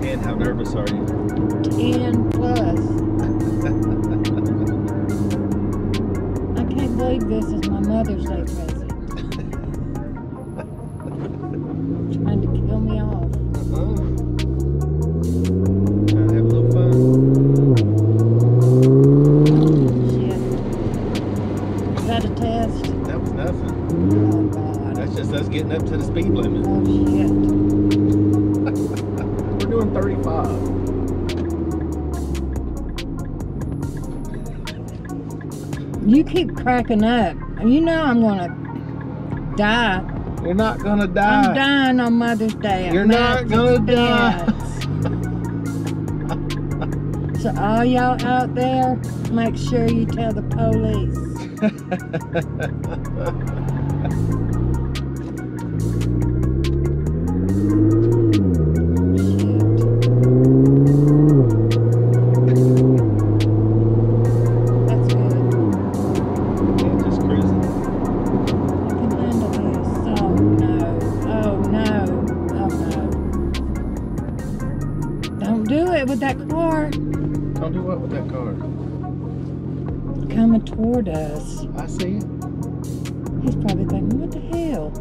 scale, 1 to 10, how nervous are you? 10 plus. I can't believe this is my Mother's Day present. Trying to kill me off. Trying to have a little fun. Shit. Is that a test? That was nothing. Oh, God. That's just us getting up to the speed limit. Oh, shit. We're doing 35. You keep cracking up. You know I'm gonna die. You're not gonna die. I'm dying on Mother's Day. You're not gonna die. so all y'all out there, make sure you tell the police. do it with that car Don't do what with that car? coming toward us. I see it. He's probably thinking, what the hell?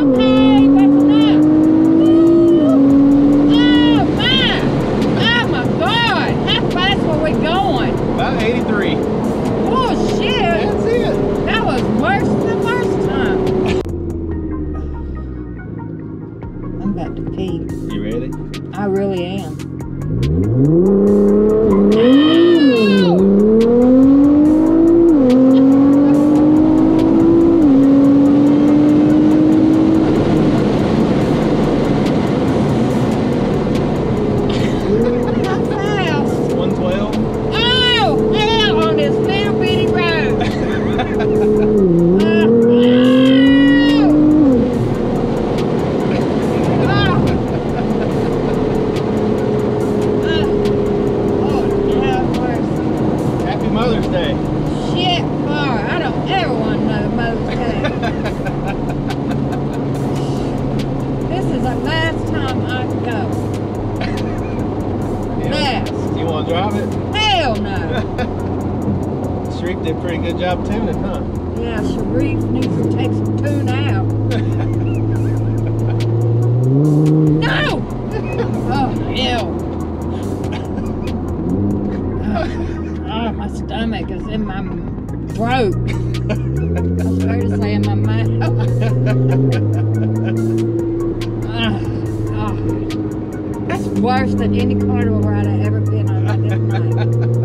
Okay, listen up. Oh my! Oh my God! How fast were we going? About 83. Oh shit! That's it. That was worse I'm about to pee. You ready? I really am. Mm. Drive it? Hell no. Sharif did a pretty good job tuning, huh? Yeah, Sharif needs to take some tune out. No! Oh, hell. Oh, oh, my stomach is in my throat. I was about to say in my mouth. Ah, ah. That's worse than any carnival ride I've ever been on. I didn't like.